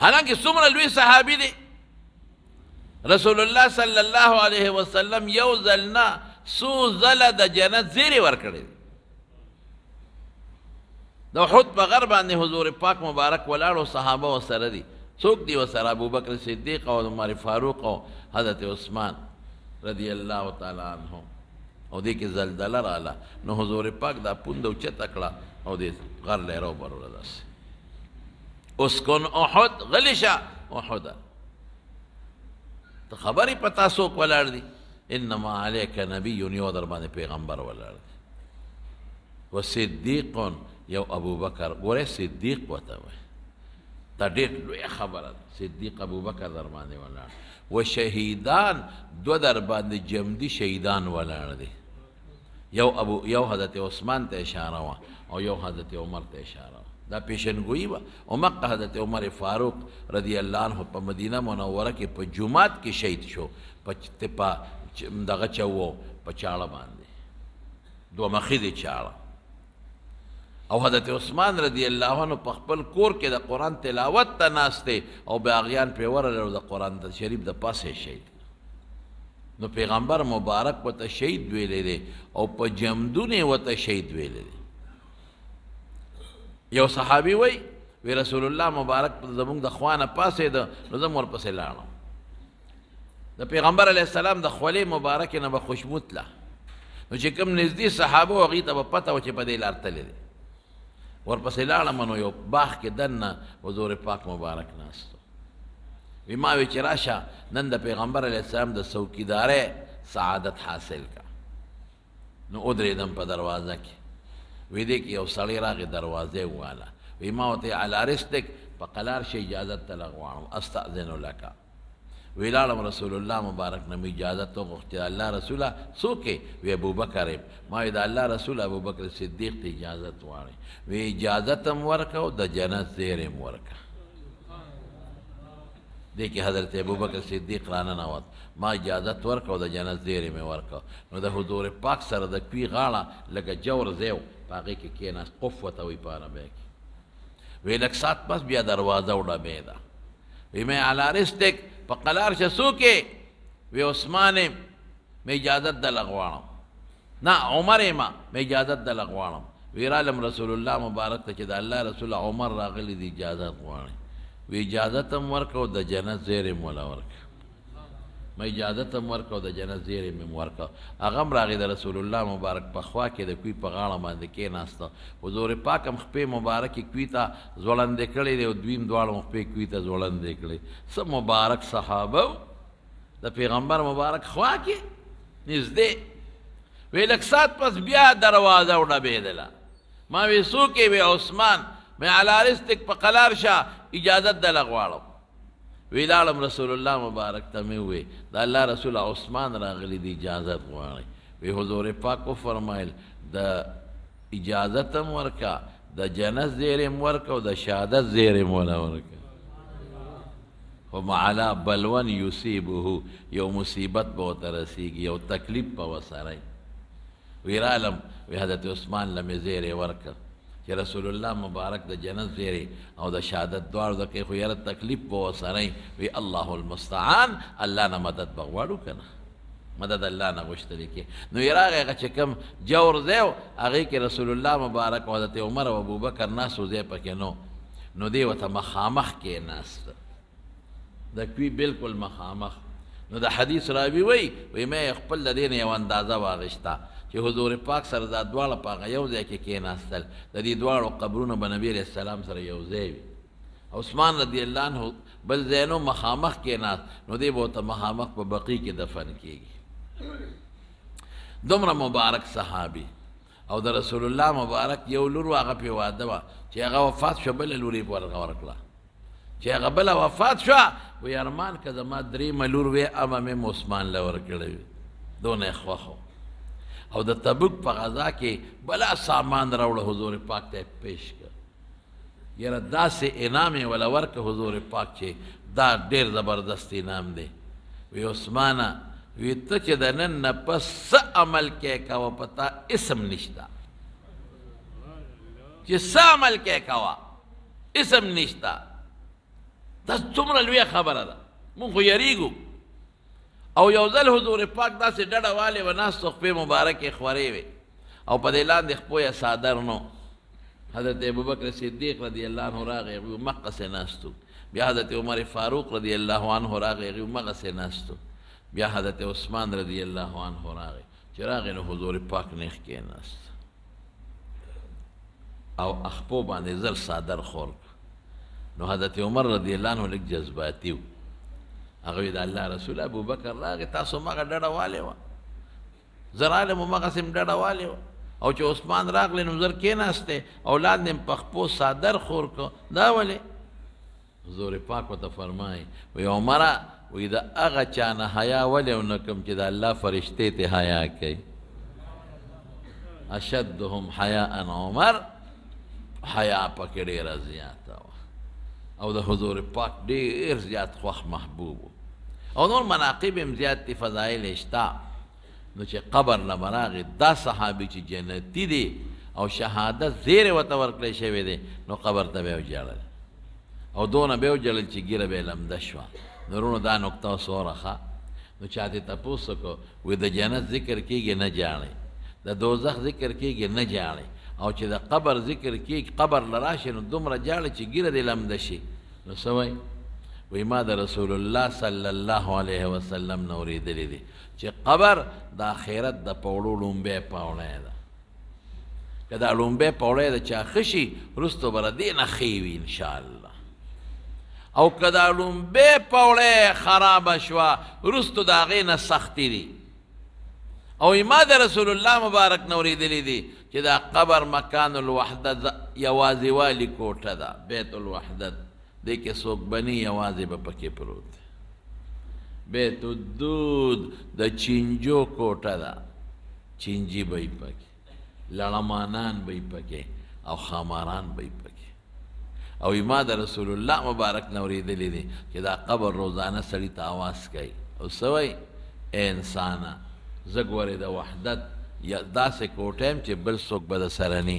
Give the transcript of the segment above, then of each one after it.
حالانکه څومره لوی صحابي دی رسول الله صلی الله علیه وسلم یو ځل نه څو ځله د جنت زیری ورکړی د احد په غر باندې حضور پاک مبارک ولاړو صحابه وسره دي څوک دی وسره ابوبکر صدیق او عمر فاروق او حضرت عثمان رضی الله تعالی عنهم او دې کې زلدله رااله نو حضور پاک دا پوند او چته کړه او دې غر لهره وبروله داسې اسکن احد غلی شه احده ته خبرې په تا څوک ولاړ دي انما علیک نبی یو در باندې پیغمبر ولاړ دی و صدیق یو ابوبکر ګوره صدیق وته وایي دا ډېر لویه خبره ده صدیق ابوبکر در باندې ولاړ و شهیدان دو در باندې جمدي شهیدان ولاړ دي یو ابو یو حضرت عثمان ته اشاره وا او یو حضرت عمر ته اشاره وا دا پیشنګوئی وا او مکه حضرت عمر فاروق رضی الله عنه په مدینه منوره کې په جمعات کې شهید شو په تپا دغه چوو په چاړه باندې دوه مخې دي چاړه او حضرت عثمان رضی الله عنه په خپل کور کې د قران تلاوت ته ناشته او باغیان په ورل او د قران د شریف د پاسه شهید نو پیغمبر مبارک وته شهید ویلې دي او په جمدونه وته شهید ویلې دي یو صحابي وای وی رسول الله مبارک زمونږ د خوانه پاسه ده نو زموږ ورپسې لاړم د پیغمبر علی السلام د خولې مبارک نه به خوشبو تله نو چې کوم نږدې صحابه و هغوی ته به پته و چې په دې لار تللی دی ورپسې لاړم نو یو باغ کې دننه حضور پاک مبارک ناست وی ما وی چې راشه نن د پیغمبر علی السلام د څوکیدارۍ سعادت حاصل کا نو ودرېدم په دروازه کې وی دې کې یو سړی راغی دروازه واله وی ما ورته علارستک په قلار شي اجازه ته لغواړم استاذن لکه وی لاړم رسول الله مبارک نه مې اجازت وغوښت چې الله رسوله څوک یې وی ابوبکر یم ما وی د الله رسول ابوبکر صدیق ته اجازت غواړي وی اجازت هم ورکه او د جنت زیر هم ورکه دې کې حضرت ابوبکر صدیق راننوت ما اجازت ورکه او د جنت زیر مې ورکه نو د حضور پاک سره د کوی غاړه لکه جور زیو په هغې کې کېناست قف ورته وایي په عربۍ کې وی لک سات پس بیا دروازه وډبه ده وی مې الارستک په قلار شه سوکې وی عثمان مې اجازه د لغوانم نه عمر ما مې اجازه د لغوانم وی رالم رسول الله مبارک ته چې د الله رسول عمر راغلی دی اجازه غواړي وی اجازه تم ورکو د جنت زیر مولا ورکو ما اجازت هم ورکړه او د جنت زیری مې هم ورکړ هغه هم راغی د رسول الله مبارک په خوا کې د کوی په غاړه باندې کېناسته حضور پاک هم خپې مبارکې کوی ته ځوړندې کړې دی او دوی هم دواړه هم خپې کوی ته ځوړندې کړې څه مبارک صحابه د پیغمبر مبارک خوا کې نږدې وی لږ ساعت پس بیا دروازه وډبېدله ما وی څوکې وی عثمان مې علارستک په قلار شه اجازت دله غواړم وی لاړم رسول الله مبارک ته مې وې د الله رسول عثمان راغلی دی اجازه غواړي وی حضور پاک او فرمایل د اجازه تم ورکا د جنت زیرم ورکا او د شهادت زیرم ولا ورکا هم علا بلون یصيبه یو مصیبت به ترسیږي یو تکلیف به وسره وی رالم وی حضرت عثمان له مې زیری ورکړ چې رسول الله مبارک د جنت زیری او د شهادت دواړو د کوي خو یاره تکلیف به ورسره وي الله المستعان الله نه مدد به غواړو که نه مدد الله نه غوښتل کې نو یې راغی هغه چې کوم جور ځای و هغې کې رسول الله مبارک او حضرت عمر او ابوبکر ناست و ځای پکې نو نو دی ورته مخامخ کېناست د کوی بالکل مخامخ نو د حدیث راوی وای وای مې خپل د دین یو اندازه واغښتا چې حضور پاک سره دا دواړه په یو ځای کې کېناستل د دې دواړو قبرونو به نبی علیہ السلام سره یو ځای وي عثمان رضی الله عنه بل زینو مخامخ کېناست نو دی به ته مخامخ په بقی کې دفن کېږي دومره مبارک صحابي او د رسول الله مبارک یو لور هغه په واده وه چې هغه وفات شو بل لور یې ورغه ورکړه چې هغه بله وفات شوه وی ارمان که زما درېیمه لور وی امه مې هم عثمان له ورکړی وی دونه یې خوښ او د تبوک په غذا کې بلا سامان راوړه حضور پاک ته پیش کړ یاره داسې انعام یې ولا ورکه حضور پاک چې دا ډېر زبردست انعام دی وی عثمانه وی ته چې د نن نه پس څه عمل کې کوه پتا اسم نشته چې څه عمل کې کوه اسم نشته دا څومره لویه خبره ده مونږ خو یریږو او یو ځل حضور پاک داسې ډډه والې و ناستو خپې مبارکې خورې وې او په دې لاندې خپو یې صادر نو حضرت ابوبکر صدیق رضی الله عنه راغی هغوی مقصې ناستو بیا حضرت عمر فاروق رضی الله عنه راغی هغوی مغصې ناستو بیا حضرت عثمان رضی الله عنه راغی چې راغی نو حضور پاک نیخ کېناست او اخپو باندې زر صادر خور نو حضرت عمر رضی الله عنه لږ جذباتي و هغه د الله رسول ابو بکر راغی تاسو مغه ډډه والي و زر عالم مغه سم ډډه والي و او چې عثمان راغلی نو زر کېناسته اولاد نیم پخپو صادر خور کو دا ولې حضور پاک ورته فرمایي وی عمره وی د هغه چا نه حیا ولې ونه کوم چې د الله فرشتې ته حیا کوي اشدهم حیاء عمر حیا پکې ډېره زیاته وه او د حضور پاک ډېر زیات خوښ محبوب او نور مناقب هم زیات دي فضایل یې شته نو چې قبر له به راغی دا صحابي چې جنتي دی او شهادت زیری ورته ورکړی شوی دی نو قبر ته به یې وژړل او دونه به یې وژړل چې ږیره به یې لمده شوه نو وروڼو دا نکته اوس وروښه نو چا دې تپوس وکړو وایي د جنت ذکر کېږي نه ژاړئ د دوزخ ذکر کېږي نه ژاړئ او چې د قبر ذکر کېږي قبر له راشي نو دومره ژاړئ چې ږیره دې لمده شي نو څه وایي وایي ما د رسول الله صلی الله علیه وسلم نه اورېدلی دی چې قبر د آخرت د پوړو لومبی پوړی ده که دا لومبی پوړی د چا ښه شي وروسته به له دې نه ښې وي انشاءالله او که دا لومبی پوړی خرابه شوه وروسته د هغې نه سختې دي او ما د رسول الله مبارک نه اورېدلي دي چې دا قبر مکان الوحدت یوازېوالي کوټه ده بیت الوحدت دی که څوک به نی یوازې به پکې پروت دی بیت الدود د چینجو کوټه ده چینجي به یې پکې لړمانان به یې پکې او خاماران به یې پکې او ما د رسول الله مبارک نه اورېدلی دی چې دا قبر روزانه سړي ته اواز کوي او څه وایي ای انسانه زه ګورې د وحدت یا داسې کوټه یم چې بل څوک به د سره نه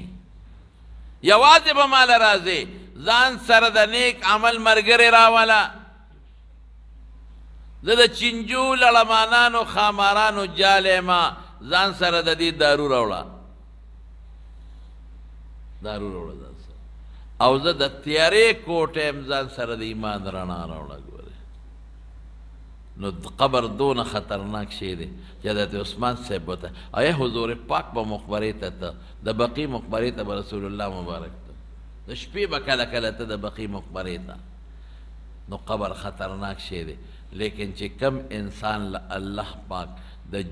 یوازې به ماله راځې ځان سره د نیک عمل مرګرې راوله زه د چینجو لړمانانو خامارانو جالی ما ځان سره د دې دارو راوړه دارو راوړه ځان سره او زه د تیارې کوټه هم ځان سره د ایمان رڼا راوړه ګوره نو قبر دونه خطرناک شی دی چې حضرت عثمان صاحب ته ایا حضور پاک به مقبرې ته ته د بقیع مقبرې ته به رسول الله مبارک ته د شپې به کله کله ته د بقیع مقبرې ته نو قبر خطرناک شی دی لیکن چې کم انسان له الله پاک د